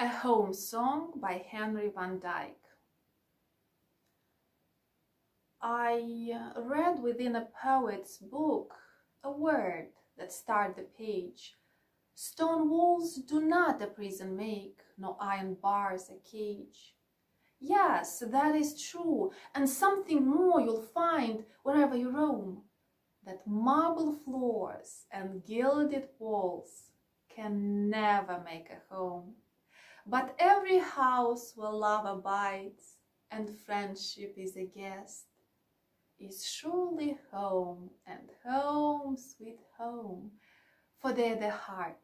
A Home Song by Henry van Dyke. I uh, read within a poet's book a word that starred the page. Stone walls do not a prison make, nor iron bars a cage. Yes, that is true, and something more you'll find wherever you roam. That marble floors and gilded walls can never make a home. But every house where love abides and friendship is a guest is surely home and home, sweet home, for there the heart